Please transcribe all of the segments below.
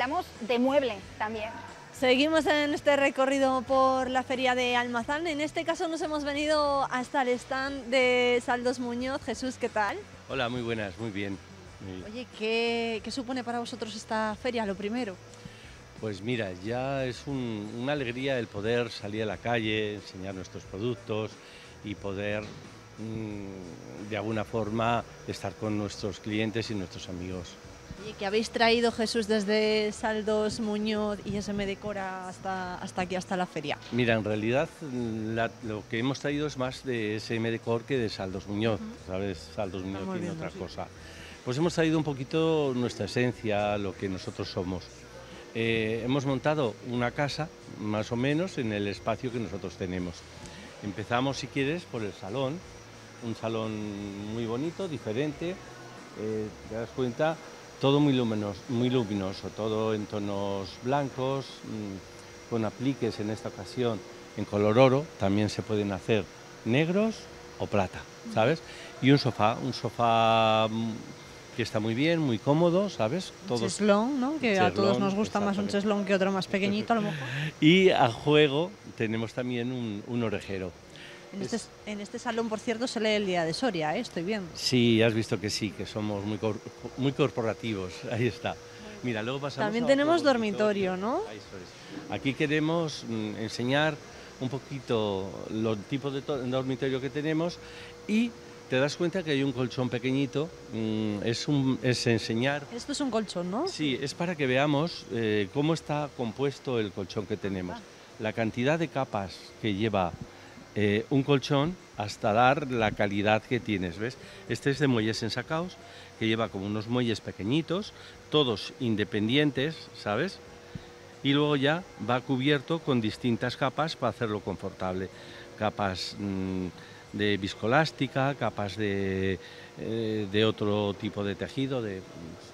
Hablamos de mueble también. Seguimos en este recorrido por la feria de Almazán. En este caso nos hemos venido hasta el stand de Saldos Muñoz. Jesús, ¿qué tal? Hola, muy buenas, muy bien. Muy- Oye, ¿qué, qué supone para vosotros esta feria, lo primero? Pues mira, ya es un- una alegría el poder salir a la calle, enseñar nuestros productos y poder mm, de alguna forma estar con nuestros clientes y nuestros amigos. Oye, ¿qué habéis traído, Jesús, desde Saldos Muñoz y SM Decora hasta, hasta aquí, hasta la feria? Mira, en realidad la- lo que hemos traído es más de SM Decor que de Saldos Muñoz, ¿sabes? Saldos Muñoz Estamos tiene viendo, otra sí. cosa. Pues hemos traído un poquito nuestra esencia, lo que nosotros somos. Eh, hemos montado una casa, más o menos, en el espacio que nosotros tenemos. Empezamos, si quieres, por el salón, un salón muy bonito, diferente, eh, te das cuenta, todo muy luminoso, muy luminoso, todo en tonos blancos, mm, con apliques en esta ocasión en color oro, también se pueden hacer negros o plata, ¿sabes? Y un sofá, un sofá mm, que está muy bien, muy cómodo, ¿sabes? Un cheslón, ¿no? Que a todos nos gusta más un cheslón que otro más pequeñito, a lo mejor. Y a juego tenemos también un, un orejero. En este, en este salón, por cierto, se lee el día de Soria, ¿eh? estoy viendo. Sí, has visto que sí, que somos muy, cor- muy corporativos. Ahí está. Mira, luego pasamos También tenemos dormitorio, ¿no? Ahí es. Aquí queremos mm, enseñar un poquito los tipos de to- dormitorio que tenemos y te das cuenta que hay un colchón pequeñito. mm, es, un, es enseñar Esto es un colchón, ¿no? Sí, es para que veamos eh, cómo está compuesto el colchón que tenemos. La cantidad de capas que lleva eh, un colchón hasta dar la calidad que tienes, ¿ves? Este es de muelles ensacados, que lleva como unos muelles pequeñitos, todos independientes, ¿sabes? Y luego ya va cubierto con distintas capas para hacerlo confortable. Capas mm, de viscolástica, capas de, eh, de otro tipo de tejido, de,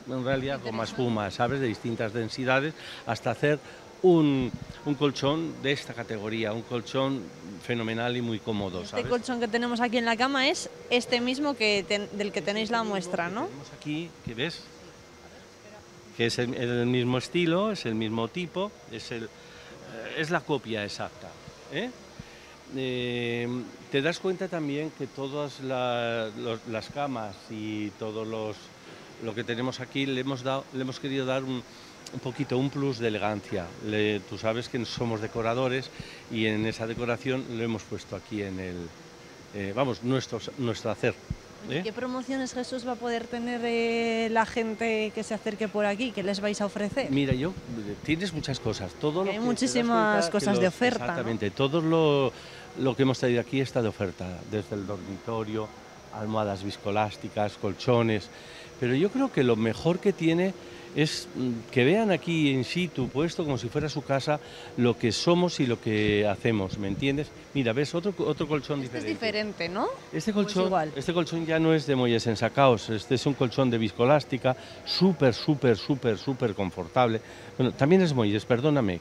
en realidad con más espuma, ¿sabes? De distintas densidades, hasta hacer un, un colchón de esta categoría, un colchón fenomenal y muy cómodo, Este ¿sabes? colchón que tenemos aquí en la cama es este mismo que ten- del que tenéis la muestra, ¿no? Tenemos aquí, que ves, que es el, el mismo estilo, es el mismo tipo, es, el, eh, es la copia exacta. ¿eh? Eh, te das cuenta también que todas la- los- las camas y todos los lo que tenemos aquí le hemos dado, le hemos querido dar un, un poquito un plus de elegancia. Le- tú sabes que somos decoradores y en esa decoración lo hemos puesto aquí en el, eh, vamos, nuestro, nuestro hacer. ¿eh? ¿Qué promociones Jesús va a poder tener eh, la gente que se acerque por aquí? ¿Qué les vais a ofrecer? Mira, yo tienes muchas cosas. Todo lo hay que muchísimas que cosas de oferta, ¿no? Exactamente. Todo lo, lo que hemos traído aquí está de oferta, desde el dormitorio, almohadas viscolásticas, colchones. Pero yo creo que lo mejor que tiene es mm, que vean aquí en situ, puesto como si fuera su casa, lo que somos y lo que hacemos, ¿me entiendes? Mira, ves otro, otro colchón Este es diferente. diferente, ¿no? Este colchón, este colchón ya no es de muelles ensacados, este es un colchón de viscolástica, súper, súper, súper, súper confortable. Bueno, también es muelles, perdóname,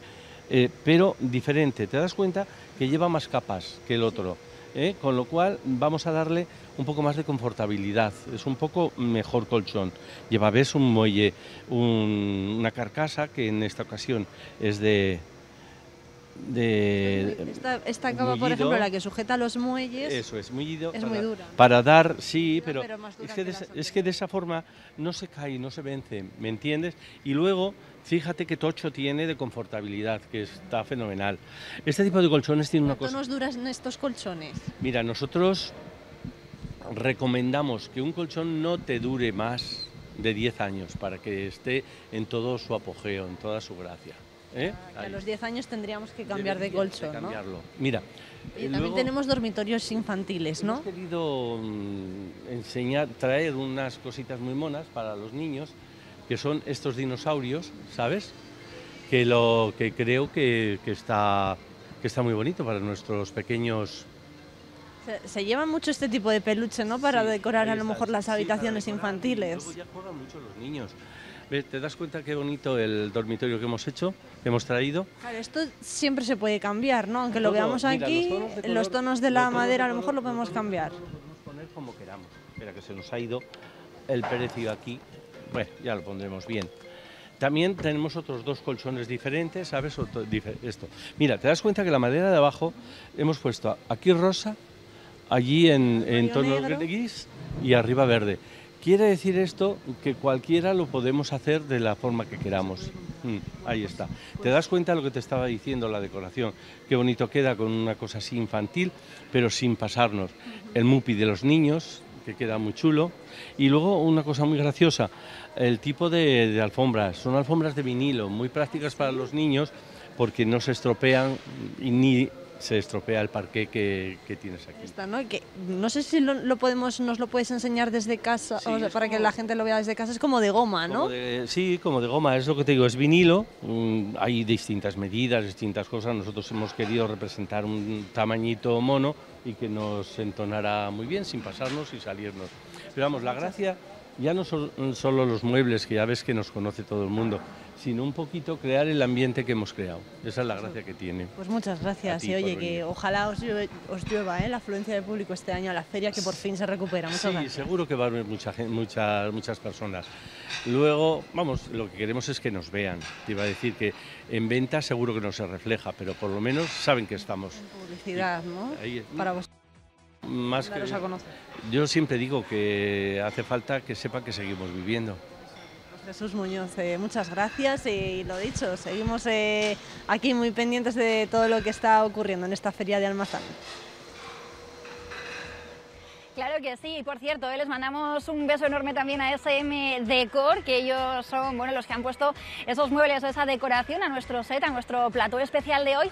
eh, pero diferente. Te das cuenta que lleva más capas que el otro, ¿eh? con lo cual vamos a darle un poco más de confortabilidad. Es un poco mejor colchón. Lleva, ves, un muelle, un- una carcasa que en esta ocasión es de... de Esta, esta cama, por ejemplo, la que sujeta los muelles, eso es, mullido. es para- muy dura. para dar, sí, pero, es, que que de, es que de esa forma no se cae, no se vence, ¿me entiendes? Y luego, fíjate qué tocho tiene de confortabilidad, que está fenomenal. Este tipo de colchones tiene una ¿Cuánto cosa... nos duran estos colchones? Mira, nosotros recomendamos que un colchón no te dure más de 10 años para que esté en todo su apogeo, en toda su gracia. ¿eh? Que a los 10 años tendríamos que cambiar de colchón, ¿no? cambiarlo. Mira, Y también luego- tenemos dormitorios infantiles, ¿no? Hemos querido mm, enseñar, traer unas cositas muy monas para los niños, que son estos dinosaurios, ¿sabes? Que lo que creo que, que está que está muy bonito para nuestros pequeños. Se, se lleva mucho este tipo de peluche, ¿no? Para Sí, decorar a lo mejor las habitaciones infantiles. Luego ya juegan mucho los niños. ¿Te das cuenta qué bonito el dormitorio que hemos hecho, que hemos traído? Claro, esto siempre se puede cambiar, ¿no? Aunque lo Todo, veamos mira, aquí, los tonos de los color- tonos de la madera a lo color- mejor lo podemos cambiar. color Lo podemos poner como queramos. Espera que se nos ha ido el precio aquí. Bueno, ya lo pondremos bien. También tenemos otros dos colchones diferentes, ¿sabes? Esto. Mira, te das cuenta que la madera de abajo hemos puesto aquí rosa, allí en, en tono negro. gris y arriba verde. Quiere decir esto que cualquiera lo podemos hacer de la forma que queramos. Mm, ahí está. ¿Te das cuenta de lo que te estaba diciendo la decoración? Qué bonito queda con una cosa así infantil, pero sin pasarnos. El mupi de los niños, que queda muy chulo. Y luego una cosa muy graciosa, el tipo de, de alfombras. Son alfombras de vinilo, muy prácticas para los niños porque no se estropean y ni se estropea el parqué que, que tienes aquí. Esta, ¿no? Y Que no sé si lo, lo podemos, nos lo puedes enseñar desde casa, Sí, o sea, para que la gente lo vea desde casa. Es como de goma, ¿no? Como de- sí, como de goma, es lo que te digo, es vinilo, mm, hay distintas medidas, distintas cosas, nosotros hemos querido representar un tamañito mono y que nos entonara muy bien sin pasarnos y salirnos. Pero vamos, la gracia ya no son solo los muebles, que ya ves que nos conoce todo el mundo, sino un poquito crear el ambiente que hemos creado. Esa es la gracia que tiene. Pues muchas gracias. ti Y oye, por que ojalá os llueve, os llueva ¿eh? la afluencia de público este año a la feria, que por fin se recupera. Muchas Sí, gracias. seguro que va a haber mucha, muchas, muchas personas. Luego, vamos, lo que queremos es que nos vean. Te iba a decir que en venta seguro que no se refleja, pero por lo menos saben que estamos. Publicidad, ¿no? Ahí, Para vos, más que, a conocer. yo siempre digo que hace falta que sepa que seguimos viviendo. Jesús Muñoz, eh, muchas gracias y lo dicho, seguimos eh, aquí muy pendientes de todo lo que está ocurriendo en esta feria de Almazán. Claro que sí, y por cierto, eh, les mandamos un beso enorme también a SM Decor, que ellos son bueno, los que han puesto esos muebles, esa decoración a nuestro set, a nuestro plató especial de hoy.